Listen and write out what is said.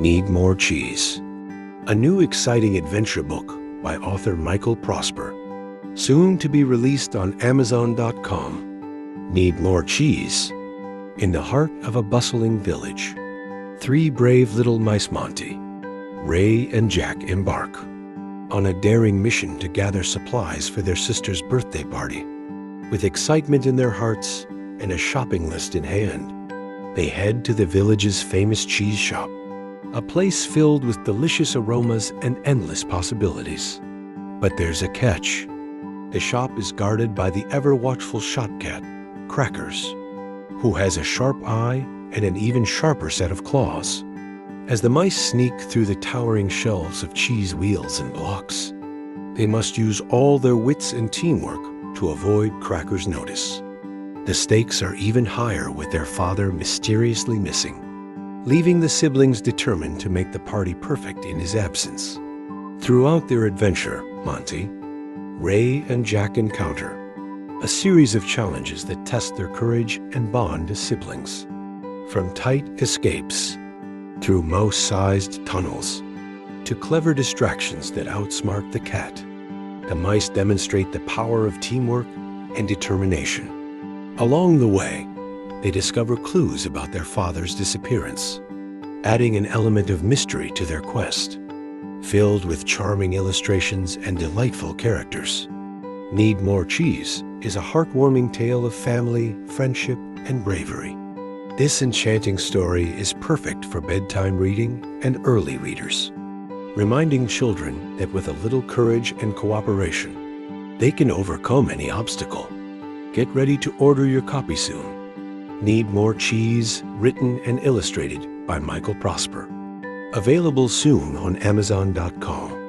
Need More Cheese, a new exciting adventure book by author Michael Prosper, soon to be released on Amazon.com. Need More Cheese, in the heart of a bustling village. Three brave little mice Monte, Ray and Jack embark on a daring mission to gather supplies for their sister's birthday party. With excitement in their hearts and a shopping list in hand, they head to the village's famous cheese shop, a place filled with delicious aromas and endless possibilities. But there's a catch. The shop is guarded by the ever watchful shop cat, Crackers, who has a sharp eye and an even sharper set of claws. As the mice sneak through the towering shelves of cheese wheels and blocks, they must use all their wits and teamwork to avoid Cracker's notice. The stakes are even higher with their father mysteriously missing, leaving the siblings determined to make the party perfect in his absence. Throughout their adventure, Monte, Ray and Jack encounter a series of challenges that test their courage and bond as siblings. From tight escapes through mouse-sized tunnels to clever distractions that outsmart the cat, the mice demonstrate the power of teamwork and determination. Along the way, they discover clues about their father's disappearance, adding an element of mystery to their quest. Filled with charming illustrations and delightful characters, Need More Cheese is a heartwarming tale of family, friendship, and bravery. This enchanting story is perfect for bedtime reading and early readers, reminding children that with a little courage and cooperation, they can overcome any obstacle. Get ready to order your copy soon. Need More Cheese, written and illustrated by Michael Prosper. Available soon on Amazon.com.